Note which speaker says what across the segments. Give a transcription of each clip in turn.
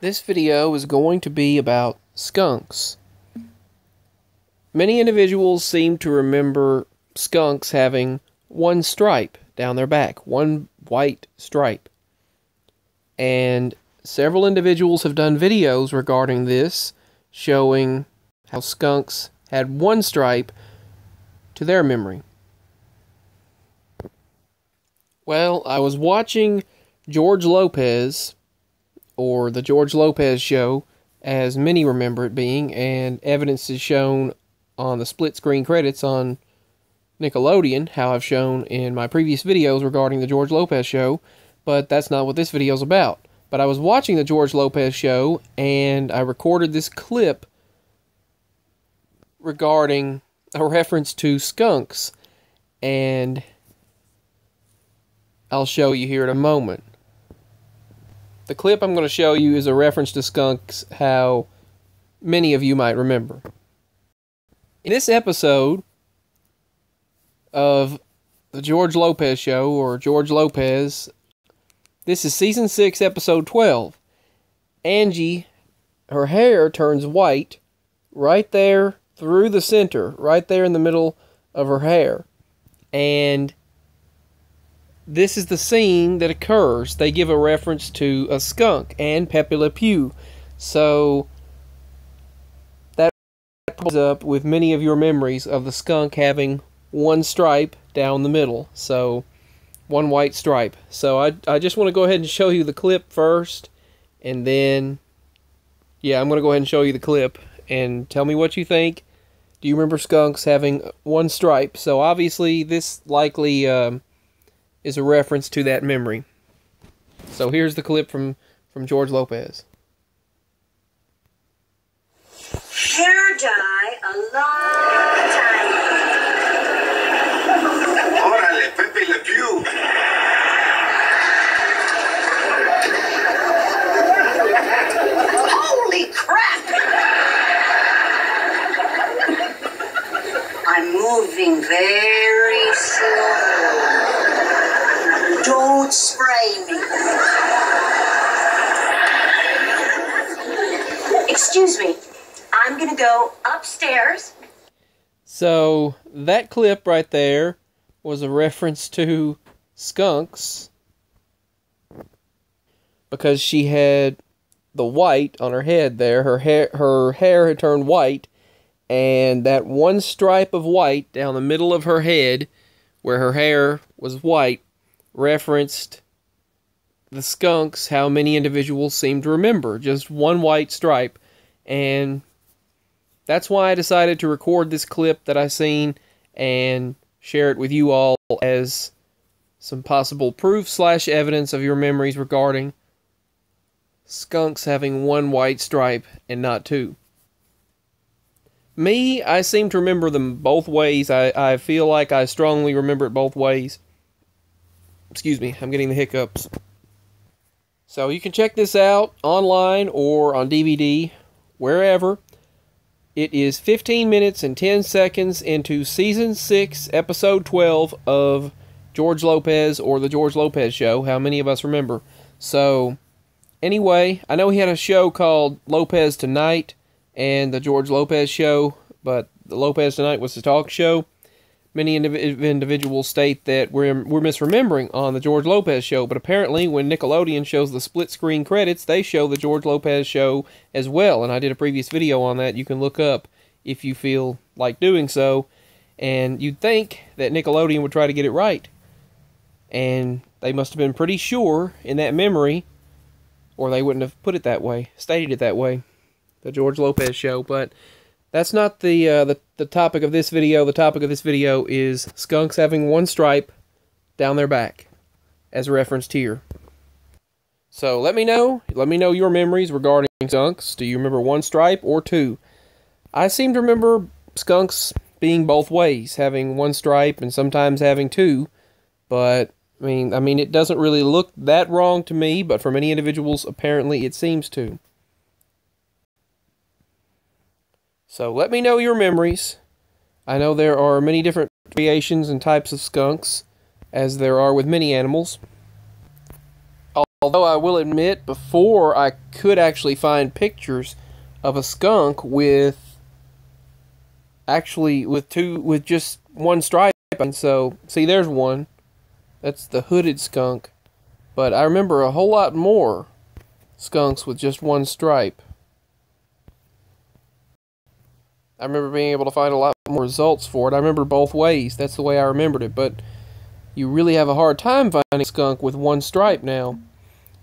Speaker 1: This video is going to be about skunks. Many individuals seem to remember skunks having one stripe down their back, one white stripe. And several individuals have done videos regarding this, showing how skunks had one stripe to their memory. Well, I was watching George Lopez or The George Lopez Show, as many remember it being, and evidence is shown on the split screen credits on Nickelodeon, how I've shown in my previous videos regarding The George Lopez Show, but that's not what this video is about. But I was watching The George Lopez Show, and I recorded this clip regarding a reference to skunks, and I'll show you here in a moment. The clip I'm going to show you is a reference to skunks, how many of you might remember. In this episode of the George Lopez Show, or George Lopez, this is season 6, episode 12. Angie, her hair turns white right there through the center, right there in the middle of her hair. And this is the scene that occurs. They give a reference to a skunk and Pepe Le Pew. So that comes up with many of your memories of the skunk having one stripe down the middle. So one white stripe. So I, I just want to go ahead and show you the clip first. And then, yeah, I'm going to go ahead and show you the clip. And tell me what you think. Do you remember skunks having one stripe? So obviously this likely... Um, is a reference to that memory. So here's the clip from, from George Lopez.
Speaker 2: Hair dye a long time
Speaker 3: Órale, Pepe Le Pew.
Speaker 2: Holy crap! I'm moving very Excuse me. I'm gonna go upstairs.
Speaker 1: So that clip right there was a reference to skunks because she had the white on her head there. Her hair her hair had turned white and that one stripe of white down the middle of her head where her hair was white referenced the skunks how many individuals seem to remember just one white stripe and that's why I decided to record this clip that I seen and share it with you all as some possible proof slash evidence of your memories regarding skunks having one white stripe and not two. Me, I seem to remember them both ways. I, I feel like I strongly remember it both ways. Excuse me, I'm getting the hiccups. So you can check this out online or on DVD, wherever. It is 15 minutes and 10 seconds into season 6, episode 12 of George Lopez or The George Lopez Show. How many of us remember? So, anyway, I know he had a show called Lopez Tonight and The George Lopez Show, but The Lopez Tonight was the talk show. Many indiv- individuals state that we're, we're misremembering on The George Lopez Show, but apparently, when Nickelodeon shows the split screen credits, they show The George Lopez Show as well. And I did a previous video on that. You can look up if you feel like doing so. And you'd think that Nickelodeon would try to get it right. And they must have been pretty sure in that memory, or they wouldn't have put it that way, stated it that way. The George Lopez Show. But that's not the, uh, the the topic of this video. The topic of this video is skunks having one stripe down their back, as referenced here. So let me know. Let me know your memories regarding skunks. Do you remember one stripe or two? I seem to remember skunks being both ways, having one stripe and sometimes having two. But I mean, I mean, it doesn't really look that wrong to me. But for many individuals, apparently, it seems to. So let me know your memories. I know there are many different variations and types of skunks, as there are with many animals. Although I will admit, before I could actually find pictures of a skunk with actually with two with just one stripe. And so, see, there's one. That's the hooded skunk. But I remember a whole lot more skunks with just one stripe. I remember being able to find a lot more results for it. I remember both ways. That's the way I remembered it. But you really have a hard time finding skunk with one stripe now.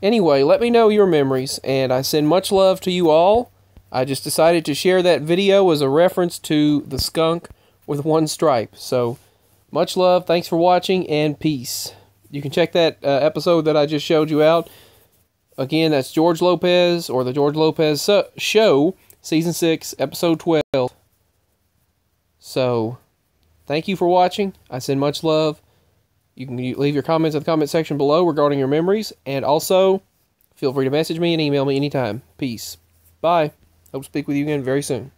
Speaker 1: Anyway, let me know your memories, and I send much love to you all. I just decided to share that video as a reference to the skunk with one stripe. So, much love, thanks for watching, and peace. You can check that uh, episode that I just showed you out. Again, that's George Lopez or the George Lopez Show, Season 6, Episode 12. So, thank you for watching. I send much love. You can leave your comments in the comment section below regarding your memories. And also, feel free to message me and email me anytime. Peace. Bye. Hope to speak with you again very soon.